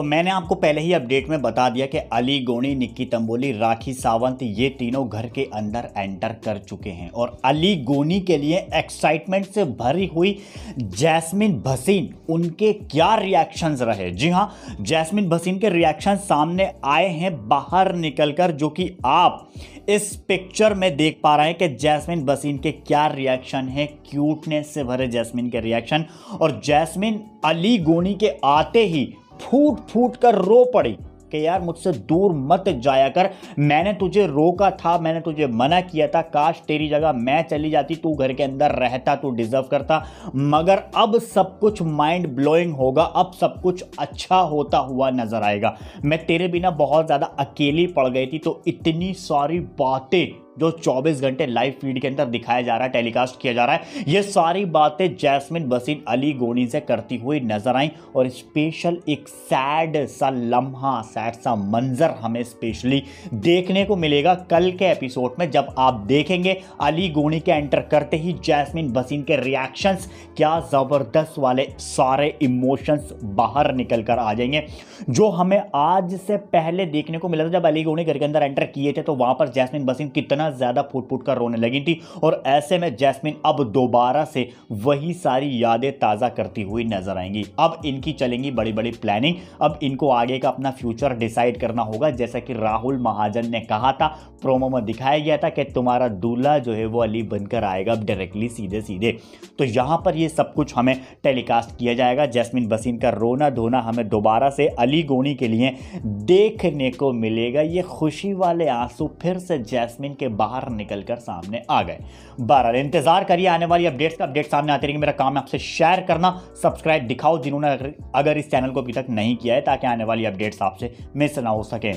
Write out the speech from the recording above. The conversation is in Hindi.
तो मैंने आपको पहले ही अपडेट में बता दिया कि अली, गोनी, निक्की, तंबोली, राखी, सावंत, ये तीनों घर के अंदर एंटर कर चुके हैं और अली, गोनी के लिए एक्साइटमेंट से भरी हुई जैस्मिन भसीन, उनके क्या रिएक्शंस रहे? जी हाँ जैस्मिन भसीन के रिएक्शन सामने आए हैं बाहर निकलकर, जो कि आप इस पिक्चर में देख पा रहे हैं कि जैस्मिन बसीन के क्या रिएक्शन है क्यूटनेस से भरे जैस्मिन के रिएक्शन और जैस्मिन अली, गोनी के आते ही फूट फूट कर रो पड़ी कि यार मुझसे दूर मत जाया कर। मैंने तुझे रोका था, मैंने तुझे मना किया था। काश तेरी जगह मैं चली जाती, तू घर के अंदर रहता, तू डिजर्व करता। मगर अब सब कुछ माइंड ब्लोइंग होगा, अब सब कुछ अच्छा होता हुआ नज़र आएगा। मैं तेरे बिना बहुत ज़्यादा अकेली पड़ गई थी तो इतनी सारी बातें जो 24 घंटे लाइव फ़ीड के अंदर दिखाया जा रहा है टेलीकास्ट किया जा रहा है। ये सारी बातें जैस्मिन बसीन अली गोनी से करती हुई नज़र आई और स्पेशल एक सैड सा लम्हा सैड सा मंजर हमें स्पेशली देखने को मिलेगा कल के एपिसोड में। जब आप देखेंगे अली गोनी के एंटर करते ही जैस्मिन बसीन के रिएक्शंस क्या ज़बरदस्त वाले सारे इमोशंस बाहर निकल कर आ जाएँगे। जो हमें आज से पहले देखने को मिला था, जब अली गोनी घर के अंदर एंटर किए थे तो वहाँ पर जैस्मिन बसीन कितना ज़्यादा फूट फूट कर रोने लगी थी और ऐसे में जैस्मिन अब दोबारा से वही सारी यादें ताज़ा करती हुई नज़र आएँगी। अब इनकी चलेंगी बड़ी बड़ी प्लानिंग अब इनको आगे का अपना फ्यूचर डिसाइड करना होगा। जैसा कि राहुल महाजन ने कहा था प्रोमो में दिखाया गया था कि तुम्हारा दूल्हा जो है वो अली बनकर आएगा अब डायरेक्टली सीधे सीधे तो यहाँ पर ये सब कुछ हमें टेलीकास्ट किया जाएगा। जैस्मिन बसीन का रोना धोना हमें दोबारा से अली गोनी के लिए देखने को मिलेगा। ये खुशी वाले आँसू फिर से जैस्मिन के बाहर निकल कर सामने आ गए। बहरहाल, इंतज़ार करिए, आने वाली अपडेट्स का अपडेट सामने आते रहेंगे। मेरा काम है आपसे शेयर करना सब्सक्राइब दिखाओ, जिन्होंने अगर इस चैनल को अभी तक नहीं किया है, ताकि आने वाली अपडेट्स आपसे मिस ना हो सके।